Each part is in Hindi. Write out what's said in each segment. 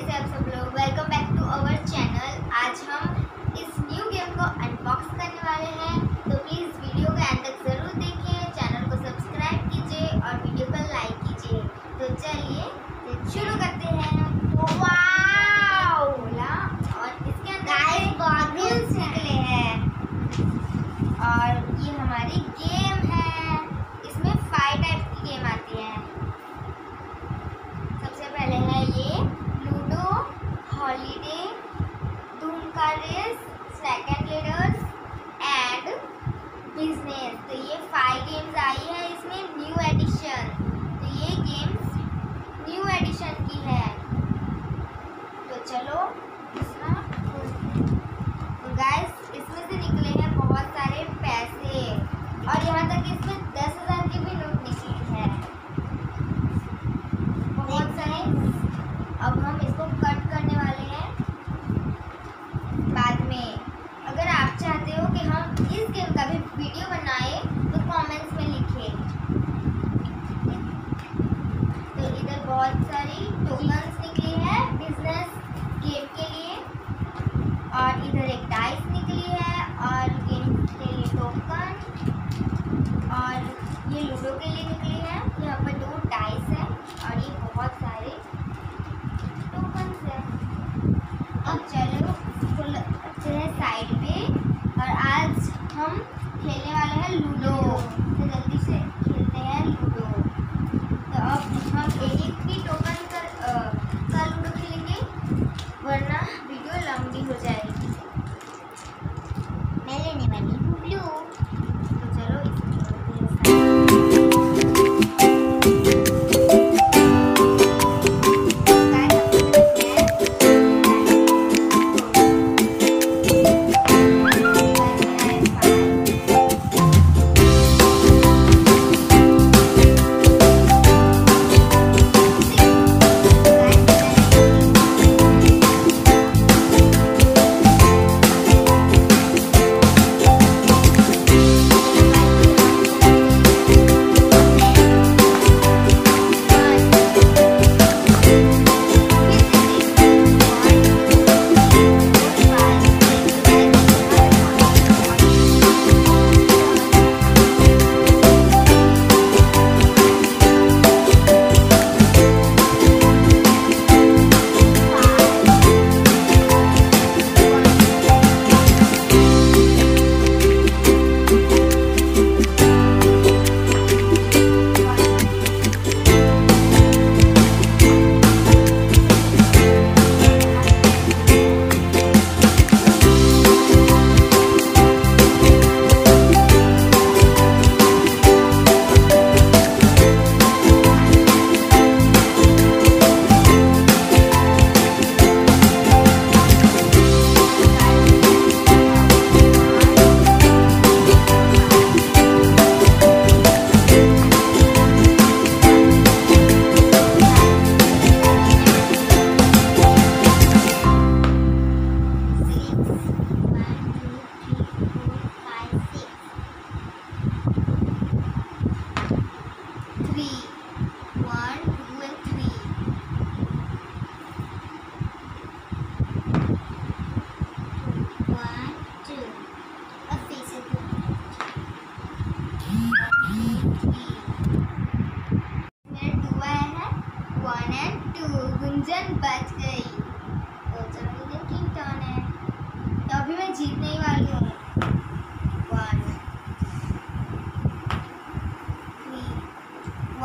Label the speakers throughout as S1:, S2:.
S1: कैसे आप सब लोग welcome back to our channel आज हम इस न्यू गेम को अनबॉक्स करने वाले हैं तो प्लीज़ वीडियो को एंड तक ज़रूर देखिए चैनल को सब्सक्राइब कीजिए और वीडियो को लाइक कीजिए तो चलिए तो शुरू करते हैं वाओ बोला और इसके अंदर बॉटल्स निकले हैं और ये हमारी गेम है इसमें फाइव टाइप की गेम आती है सबसे पहले है ये लूडो हॉलीडे धूम का race second leaders and business तो ये फाइव गेम्स आई है इसमें न्यू एडिशन तो ये गेम्स न्यू एडिशन की है तो चलो दूसरा तो गाइस इसमें से निकले हैं बहुत सारे पैसे और यहाँ तक इसमें दस हज़ार की भी नोट निकली है बहुत सारे अब हम इसको कट करने वाले हैं बाद में अगर आप चाहते हो कि हम इस गेम का भी वीडियो बनाए तो कमेंट्स में लिखें तो इधर बहुत सारी टोकन्स निकली है बिज़नेस गेम के लिए और इधर एक डाइस निकली है और गेम के लिए टोकन और ये लूडो के लिए निकली है। यहाँ पर दो डाइस है और ये बहुत सारे टोकन है। अब चलो इसको रखते हैं साइड पे। और आज हम खेलने वाले हैं लूडो। तो जल्दी से।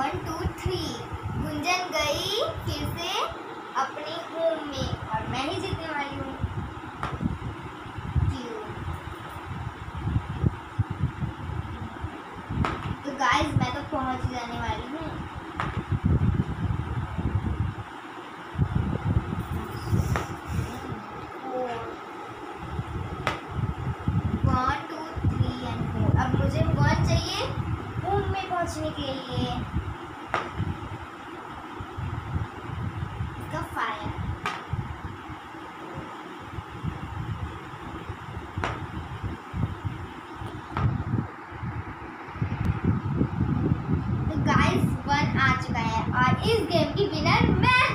S1: वन टू थ्री गुंजन गई फिर से अपने होम में। और मैं ही जीतने वाली हूँ। तो गाइस मैं तो पहुँच जाने वाली हूँ। चाहिए होम में पहुँचने के लिए। फायर गाइस वन आ चुका है और इस गेम की विनर मैं